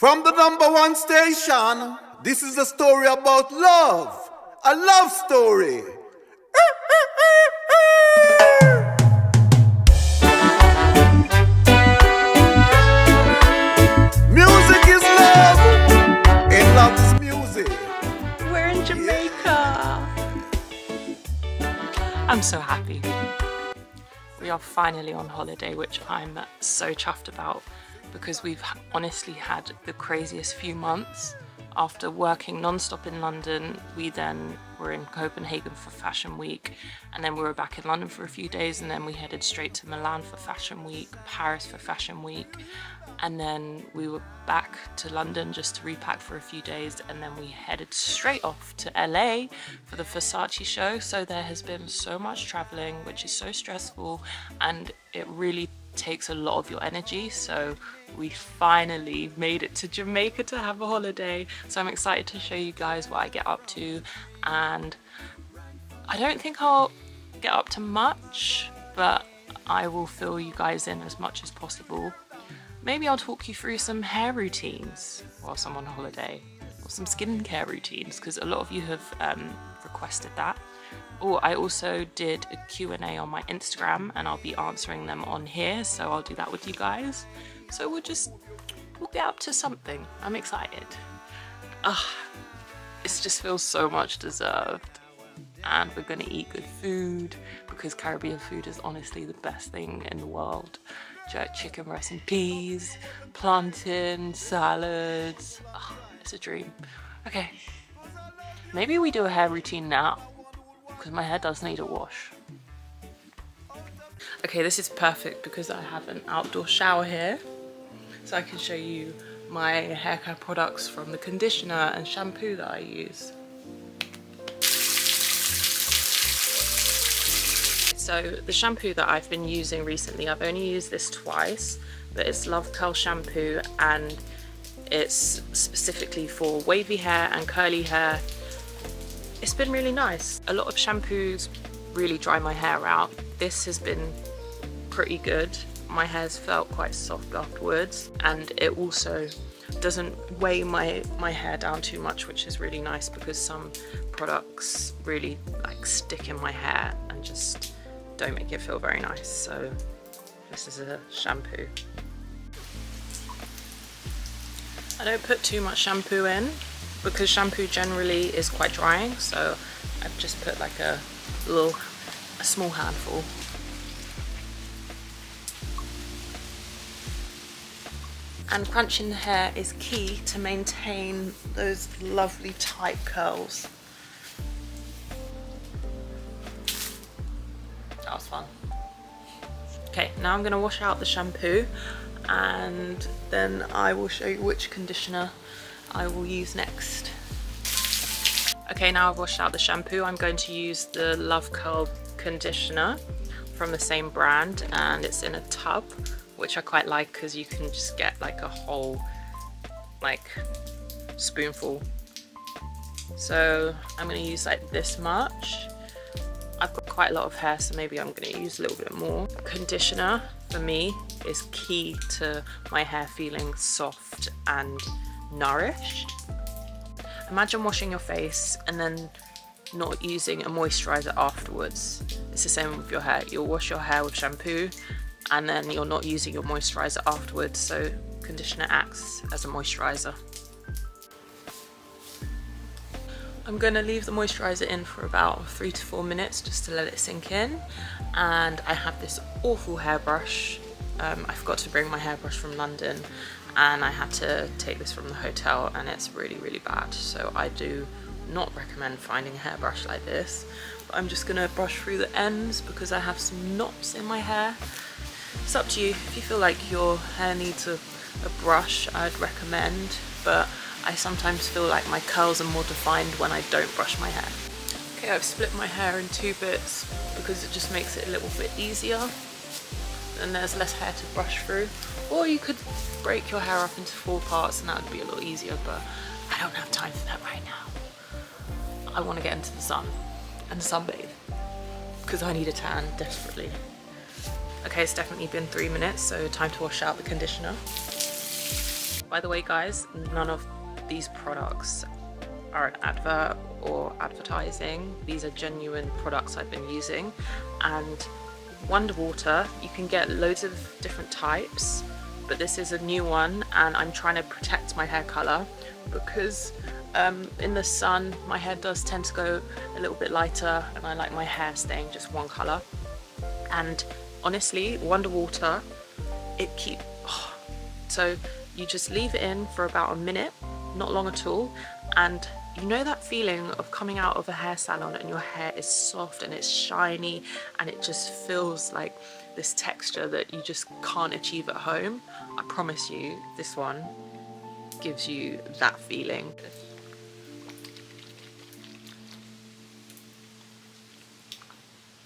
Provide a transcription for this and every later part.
From the number one station, this is a story about love. A love story. Music is love, and love is music. We're in Jamaica. I'm so happy. We are finally on holiday, which I'm so chuffed about because we've honestly had the craziest few months. After working non-stop in London, we then were in Copenhagen for Fashion Week and then we were back in London for a few days and then we headed straight to Milan for Fashion Week, Paris for Fashion Week and then we were back to London just to repack for a few days and then we headed straight off to LA for the Versace show so there has been so much traveling which is so stressful and it really takes a lot of your energy so we finally made it to Jamaica to have a holiday. So I'm excited to show you guys what I get up to and I don't think I'll get up to much but I will fill you guys in as much as possible. Maybe I'll talk you through some hair routines whilst I'm on holiday or some skincare routines because a lot of you have um, requested that Oh, I also did a Q&A on my Instagram and I'll be answering them on here, so I'll do that with you guys. So we'll just, we'll get up to something. I'm excited. Ah, it just feels so much deserved. And we're gonna eat good food because Caribbean food is honestly the best thing in the world. Jerk chicken, rice and peas, plantain, salads. Oh, it's a dream. Okay, maybe we do a hair routine now because my hair does need a wash. Okay, this is perfect because I have an outdoor shower here. So I can show you my hair care products from the conditioner and shampoo that I use. So the shampoo that I've been using recently, I've only used this twice, but it's Love Curl shampoo and it's specifically for wavy hair and curly hair it's been really nice. A lot of shampoos really dry my hair out. This has been pretty good. My hair's felt quite soft afterwards and it also doesn't weigh my, my hair down too much which is really nice because some products really like stick in my hair and just don't make it feel very nice. So this is a shampoo. I don't put too much shampoo in because shampoo generally is quite drying so I've just put like a little a small handful. And crunching the hair is key to maintain those lovely tight curls. That was fun. Okay now I'm gonna wash out the shampoo and then I will show you which conditioner I will use next. Okay, now I've washed out the shampoo, I'm going to use the Love Curl conditioner from the same brand and it's in a tub, which I quite like because you can just get like a whole like spoonful. So I'm going to use like this much. I've got quite a lot of hair so maybe I'm going to use a little bit more. Conditioner for me is key to my hair feeling soft and nourished. Imagine washing your face and then not using a moisturizer afterwards. It's the same with your hair. You'll wash your hair with shampoo and then you're not using your moisturizer afterwards. So conditioner acts as a moisturizer. I'm going to leave the moisturizer in for about three to four minutes just to let it sink in. And I have this awful hairbrush. Um, I forgot to bring my hairbrush from London and I had to take this from the hotel and it's really really bad. So I do not recommend finding a hairbrush like this. But I'm just gonna brush through the ends because I have some knots in my hair. It's up to you. If you feel like your hair needs a, a brush I'd recommend. But I sometimes feel like my curls are more defined when I don't brush my hair. Okay I've split my hair in two bits because it just makes it a little bit easier and there's less hair to brush through or you could break your hair up into four parts and that would be a lot easier, but I don't have time for that right now. I want to get into the sun and sunbathe because I need a tan desperately. Okay, it's definitely been three minutes, so time to wash out the conditioner. By the way guys, none of these products are an advert or advertising. These are genuine products I've been using and Wonder Water, you can get loads of different types but this is a new one and I'm trying to protect my hair color because um, in the sun my hair does tend to go a little bit lighter and I like my hair staying just one color and honestly Wonder Water it keep oh. so you just leave it in for about a minute not long at all and you know that feeling of coming out of a hair salon and your hair is soft and it's shiny and it just feels like this texture that you just can't achieve at home? I promise you this one gives you that feeling.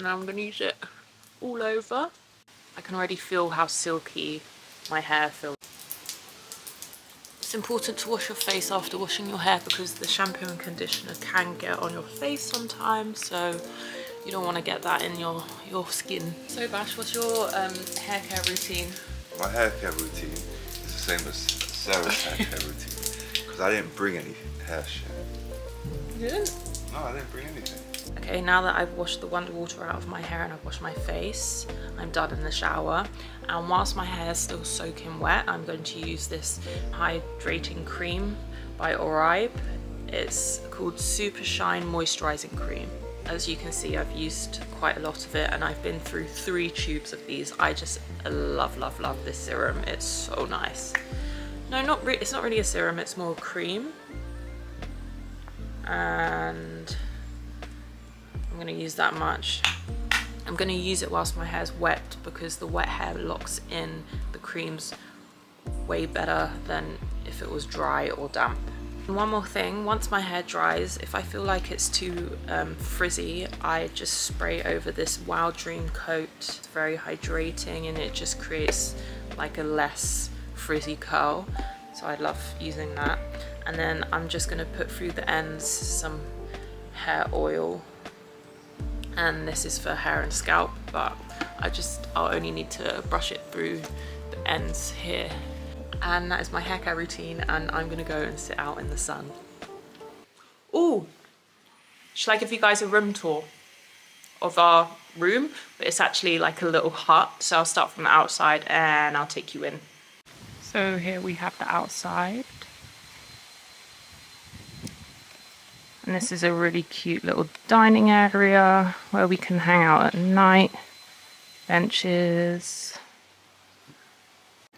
Now I'm gonna use it all over. I can already feel how silky my hair feels it's important to wash your face after washing your hair because the shampoo and conditioner can get on your face sometimes so you don't want to get that in your your skin. So Bash, what's your um, hair care routine? My hair care routine is the same as Sarah's hair care routine because I didn't bring any hair shit. You didn't? No, I didn't bring anything. Okay, now that I've washed the Wonder Water out of my hair and I've washed my face, I'm done in the shower. And whilst my hair is still soaking wet, I'm going to use this hydrating cream by Oribe. It's called Super Shine Moisturizing Cream. As you can see, I've used quite a lot of it and I've been through three tubes of these. I just love, love, love this serum. It's so nice. No, not it's not really a serum, it's more cream. And I'm gonna use that much. I'm gonna use it whilst my hair's wet because the wet hair locks in the creams way better than if it was dry or damp. And one more thing, once my hair dries, if I feel like it's too um, frizzy, I just spray over this Wild Dream coat. It's very hydrating and it just creates like a less frizzy curl. So I love using that. And then I'm just gonna put through the ends some hair oil and this is for hair and scalp but I just I'll only need to brush it through the ends here. And that is my hair care routine and I'm gonna go and sit out in the sun. Oh should I give you guys a room tour of our room? But it's actually like a little hut so I'll start from the outside and I'll take you in. So here we have the outside And this is a really cute little dining area where we can hang out at night. Benches.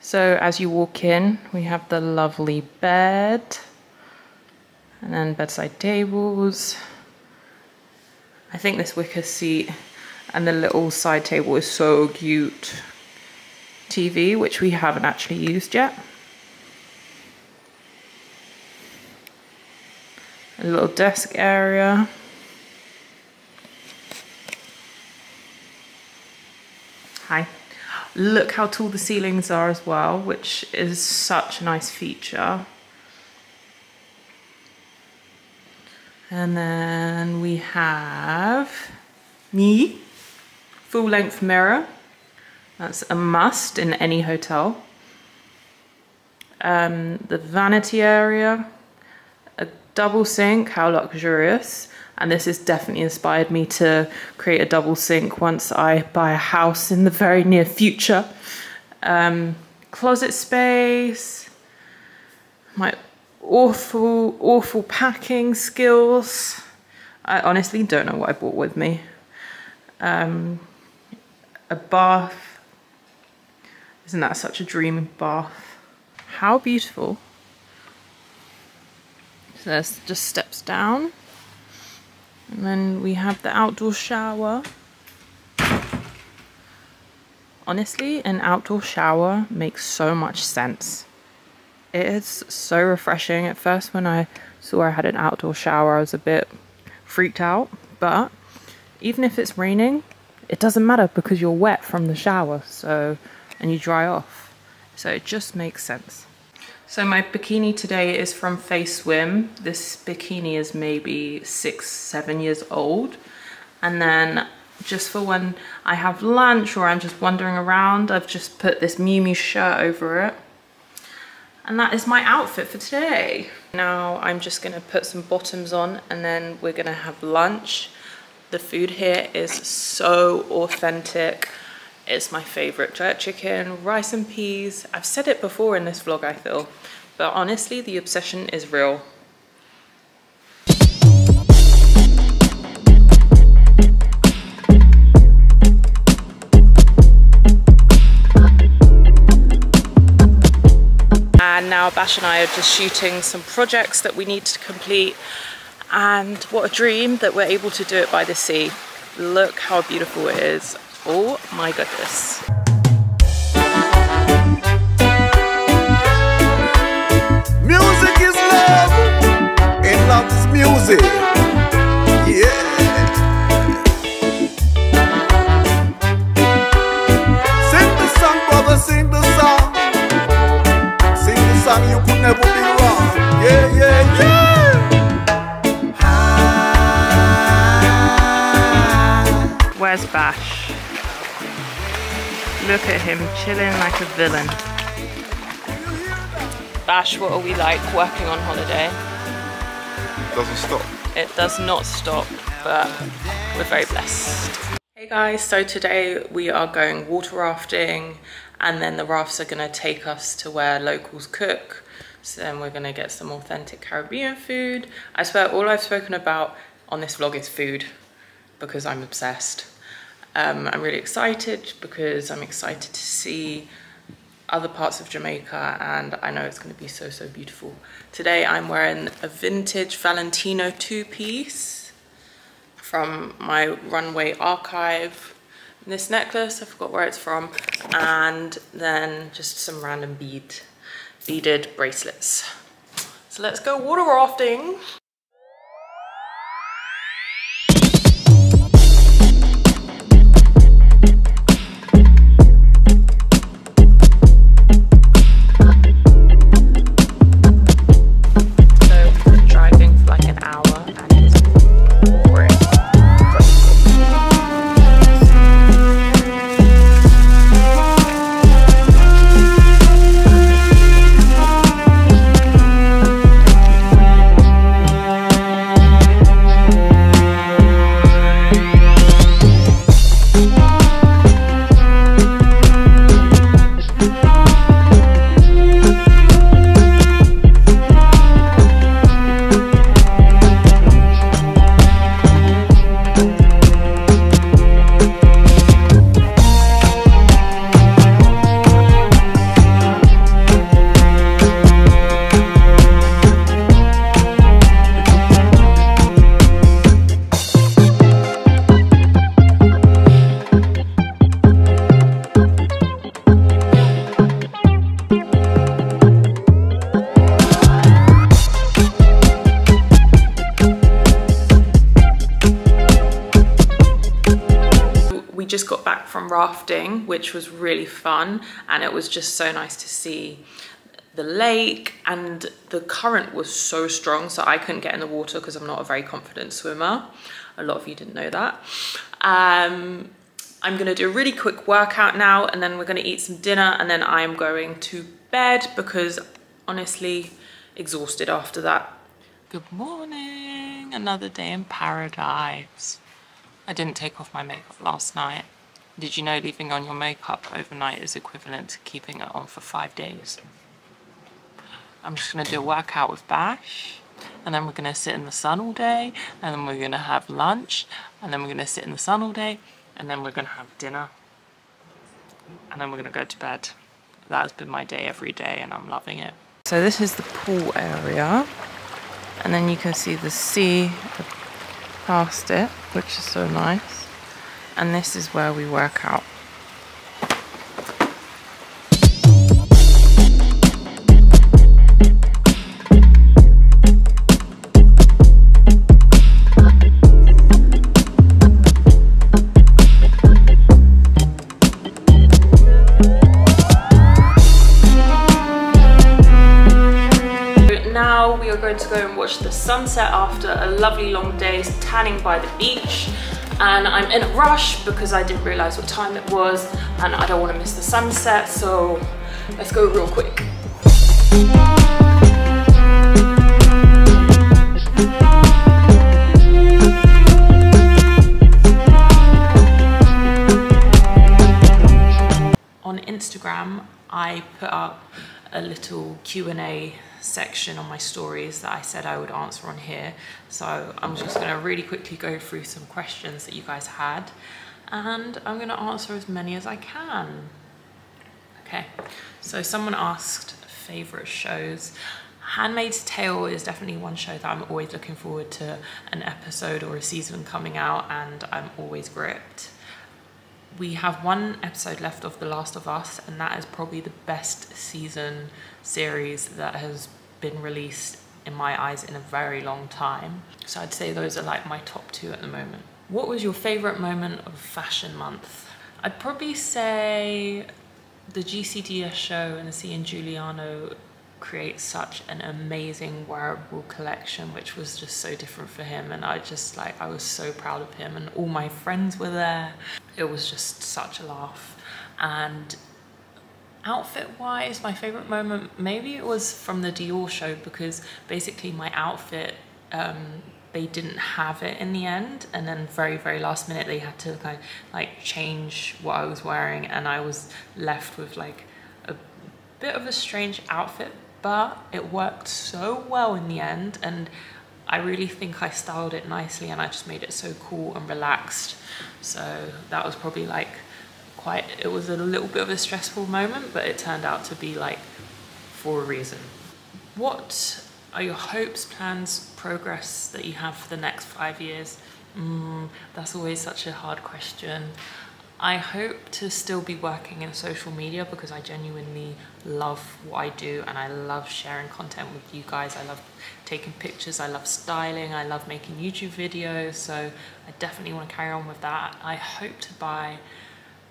So as you walk in, we have the lovely bed. And then bedside tables. I think this wicker seat and the little side table is so cute. TV, which we haven't actually used yet. A little desk area. Hi. Look how tall the ceilings are as well, which is such a nice feature. And then we have me, full length mirror. That's a must in any hotel. Um, the vanity area, double sink, how luxurious. And this has definitely inspired me to create a double sink once I buy a house in the very near future. Um, closet space, my awful, awful packing skills. I honestly don't know what I brought with me. Um, a bath. Isn't that such a dream bath? How beautiful. So there's just steps down. And then we have the outdoor shower. Honestly, an outdoor shower makes so much sense. It is so refreshing. At first when I saw I had an outdoor shower, I was a bit freaked out. But even if it's raining, it doesn't matter because you're wet from the shower. So, and you dry off. So it just makes sense. So my bikini today is from Face Swim. This bikini is maybe six, seven years old. And then just for when I have lunch or I'm just wandering around, I've just put this Miu Miu shirt over it. And that is my outfit for today. Now I'm just gonna put some bottoms on and then we're gonna have lunch. The food here is so authentic. It's my favorite jerk chicken, rice and peas. I've said it before in this vlog, I feel, but honestly, the obsession is real. And now Bash and I are just shooting some projects that we need to complete. And what a dream that we're able to do it by the sea. Look how beautiful it is. Oh my goodness. At him chilling like a villain. Bash, what are we like working on holiday? It doesn't stop. It does not stop, but we're very blessed. Hey guys, so today we are going water rafting and then the rafts are gonna take us to where locals cook. So then we're gonna get some authentic Caribbean food. I swear all I've spoken about on this vlog is food because I'm obsessed. Um, I'm really excited because I'm excited to see other parts of Jamaica and I know it's going to be so so beautiful. Today I'm wearing a vintage Valentino two-piece from my runway archive. This necklace, I forgot where it's from, and then just some random bead, beaded bracelets. So let's go water rafting. Rafting, which was really fun, and it was just so nice to see the lake and the current was so strong so I couldn't get in the water because I'm not a very confident swimmer. A lot of you didn't know that. Um, I'm gonna do a really quick workout now and then we're gonna eat some dinner and then I'm going to bed because honestly exhausted after that. Good morning, another day in paradise. I didn't take off my makeup last night. Did you know leaving on your makeup overnight is equivalent to keeping it on for five days? I'm just gonna do a workout with Bash, and then we're gonna sit in the sun all day, and then we're gonna have lunch, and then we're gonna sit in the sun all day, and then we're gonna have dinner, and then we're gonna go to bed. That has been my day every day, and I'm loving it. So this is the pool area, and then you can see the sea past it, which is so nice. And this is where we work out. Now we are going to go and watch the sunset after a lovely long day tanning by the beach and I'm in a rush because I didn't realize what time it was and I don't want to miss the sunset so let's go real quick. On Instagram, I put up a little Q&A section on my stories that I said I would answer on here. So I'm just gonna really quickly go through some questions that you guys had and I'm gonna answer as many as I can. Okay, so someone asked favorite shows. Handmaid's Tale is definitely one show that I'm always looking forward to an episode or a season coming out and I'm always gripped. We have one episode left of The Last of Us and that is probably the best season series that has been released in my eyes in a very long time. So I'd say those are like my top two at the moment. What was your favorite moment of Fashion Month? I'd probably say the GCDS show and the C and Giuliano create such an amazing wearable collection which was just so different for him and I just like I was so proud of him and all my friends were there it was just such a laugh. And outfit wise my favorite moment maybe it was from the Dior show because basically my outfit um, they didn't have it in the end. And then very very last minute they had to kind of like change what I was wearing. And I was left with like a bit of a strange outfit but it worked so well in the end. And I really think I styled it nicely and I just made it so cool and relaxed so that was probably like quite, it was a little bit of a stressful moment, but it turned out to be like for a reason. What are your hopes, plans, progress that you have for the next five years? Mm, that's always such a hard question. I hope to still be working in social media because I genuinely love what I do and I love sharing content with you guys. I love taking pictures, I love styling, I love making YouTube videos. So I definitely want to carry on with that. I hope to buy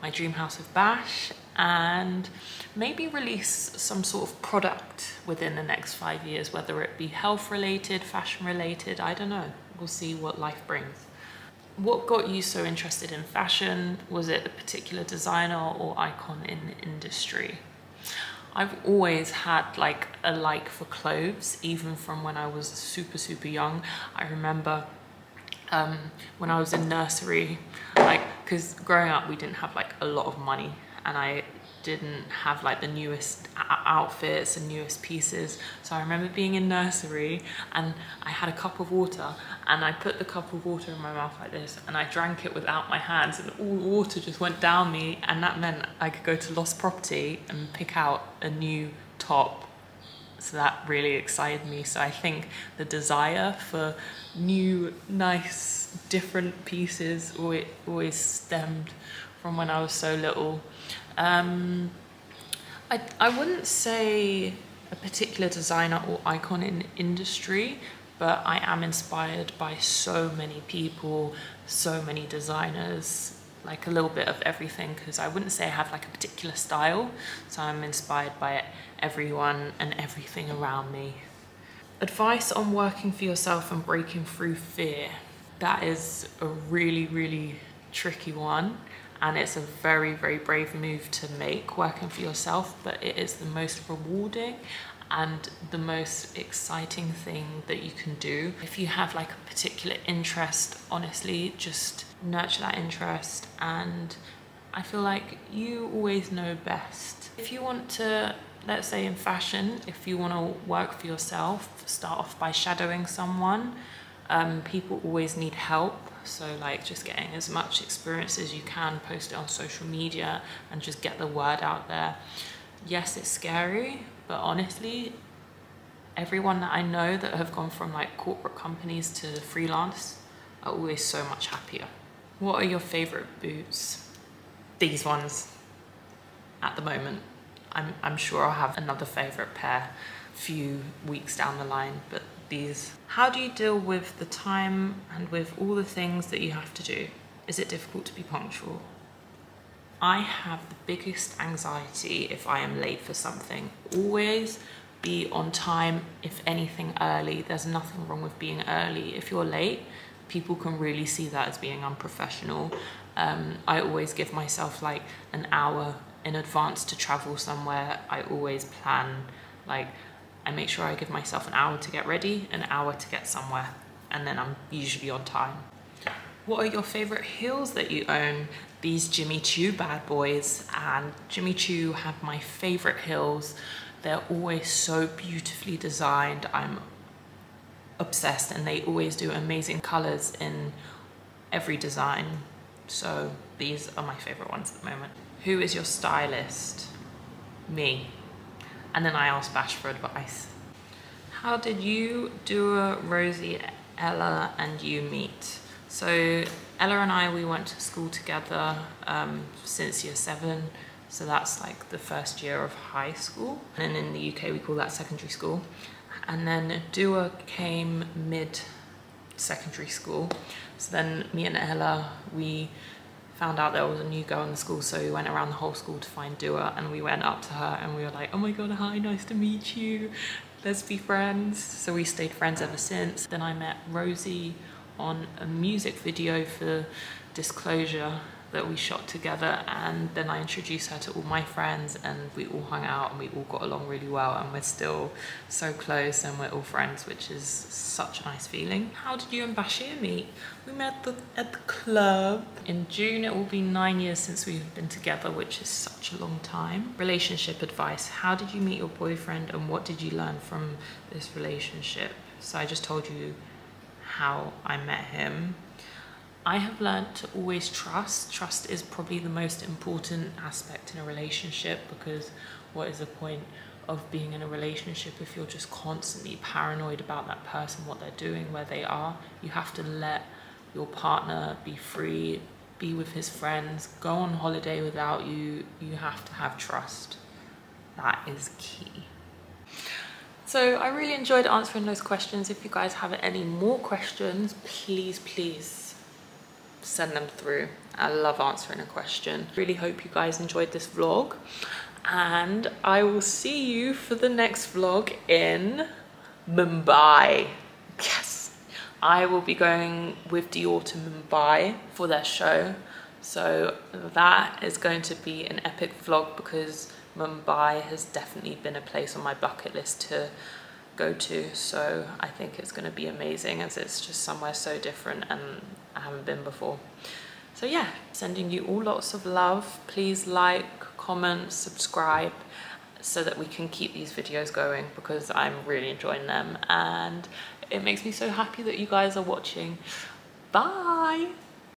my dream house of Bash and maybe release some sort of product within the next five years, whether it be health related, fashion related, I don't know. We'll see what life brings. What got you so interested in fashion? Was it a particular designer or icon in the industry? I've always had like a like for clothes, even from when I was super, super young. I remember um, when I was in nursery, like, because growing up we didn't have like a lot of money and I didn't have like the newest outfits and newest pieces. So I remember being in nursery and I had a cup of water and I put the cup of water in my mouth like this and I drank it without my hands and all the water just went down me and that meant I could go to Lost Property and pick out a new top. So that really excited me. So i think the desire for new nice different pieces always, stemmed from when i was so little um, I, I wouldn't say a particular designer or icon in industry but i am inspired by so many people so many designers like a little bit of everything because I wouldn't say I have like a particular style so I'm inspired by everyone and everything around me. Advice on working for yourself and breaking through fear. That is a really really tricky one and it's a very very brave move to make working for yourself but it is the most rewarding and the most exciting thing that you can do. If you have like a particular interest, honestly, just nurture that interest and I feel like you always know best. If you want to, let's say in fashion, if you want to work for yourself, start off by shadowing someone. Um, people always need help. So like just getting as much experience as you can, post it on social media and just get the word out there. Yes, it's scary, but honestly, everyone that I know that have gone from like corporate companies to freelance are always so much happier. What are your favorite boots? These ones at the moment. I'm, I'm sure I'll have another favorite pair few weeks down the line, but these. How do you deal with the time and with all the things that you have to do? Is it difficult to be punctual? I have the biggest anxiety if I am late for something. Always be on time, if anything early. There's nothing wrong with being early. If you're late, people can really see that as being unprofessional. Um, I always give myself like an hour in advance to travel somewhere. I always plan like I make sure I give myself an hour to get ready, an hour to get somewhere, and then I'm usually on time. What are your favorite heels that you own? These Jimmy Choo bad boys, and Jimmy Choo have my favorite heels. They're always so beautifully designed. I'm obsessed and they always do amazing colors in every design. So these are my favorite ones at the moment. Who is your stylist? Me. And then I asked Bash for advice. How did you, Dua, Rosie, Ella and you meet? So Ella and I, we went to school together um, since year seven. So that's like the first year of high school. And in the UK, we call that secondary school. And then Dua came mid secondary school. So then me and Ella, we found out there was a new girl in the school, so we went around the whole school to find Dua, and we went up to her and we were like, oh my god, hi, nice to meet you. Let's be friends. So we stayed friends ever since. Then I met Rosie on a music video for Disclosure that we shot together and then I introduced her to all my friends and we all hung out and we all got along really well and we're still so close and we're all friends which is such a nice feeling. How did you and Bashir meet? We met the, at the club. In June it will be nine years since we've been together which is such a long time. Relationship advice. How did you meet your boyfriend and what did you learn from this relationship? So I just told you how I met him I have learned to always trust. Trust is probably the most important aspect in a relationship because what is the point of being in a relationship if you're just constantly paranoid about that person, what they're doing, where they are? You have to let your partner be free, be with his friends, go on holiday without you. You have to have trust. That is key. So I really enjoyed answering those questions. If you guys have any more questions, please, please send them through. I love answering a question. Really hope you guys enjoyed this vlog and I will see you for the next vlog in Mumbai. Yes, I will be going with Dior to Mumbai for their show. So that is going to be an epic vlog because Mumbai has definitely been a place on my bucket list to go to. So I think it's going to be amazing as it's just somewhere so different and I haven't been before. So yeah, sending you all lots of love. Please like, comment, subscribe so that we can keep these videos going because I'm really enjoying them and it makes me so happy that you guys are watching. Bye!